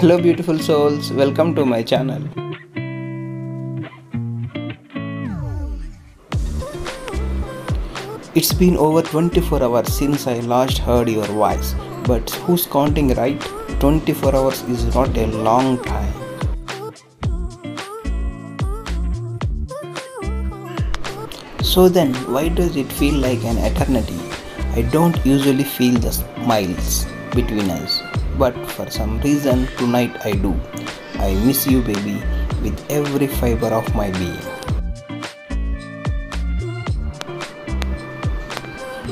Hello, beautiful souls, welcome to my channel. It's been over 24 hours since I last heard your voice, but who's counting right? 24 hours is not a long time. So then, why does it feel like an eternity? I don't usually feel the smiles between us, but for some reason tonight I do. I miss you, baby, with every fiber of my being.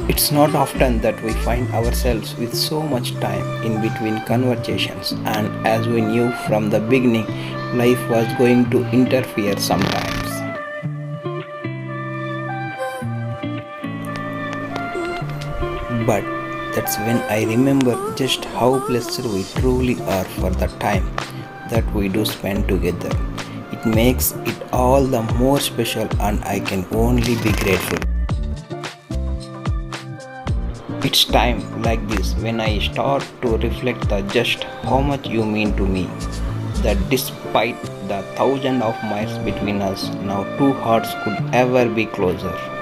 It's not often that we find ourselves with so much time in between conversations, and as we knew from the beginning, life was going to interfere sometimes. But that's when I remember just how blessed we truly are for the time that we do spend together. It makes it all the more special, and I can only be grateful. It's time like this when I start to reflect the just how much you mean to me. That despite the thousand of miles between us, now two hearts could ever be closer.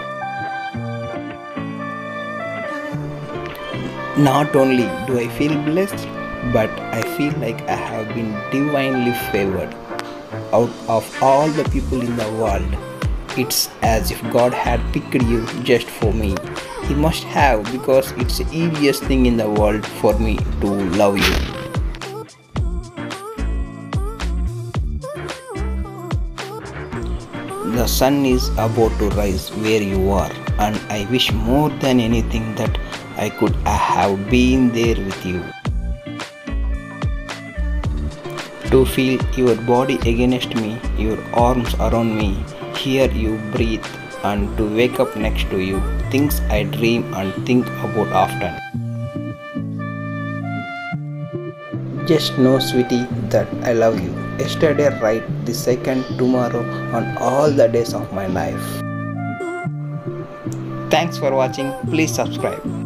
Not only do I feel blessed, but I feel like I have been divinely favored. Out of all the people in the world, it's as if God had picked you just for me. He must have because it's the easiest thing in the world for me to love you. The sun is about to rise where you are, and I wish more than anything that I could have been there with you. To feel your body against me, your arms around me, hear you breathe, and to wake up next to you, things I dream and think about often. Just know, sweetie, that I love you. Yesterday, right the second, tomorrow, on all the days of my life. Thanks for watching. Please subscribe.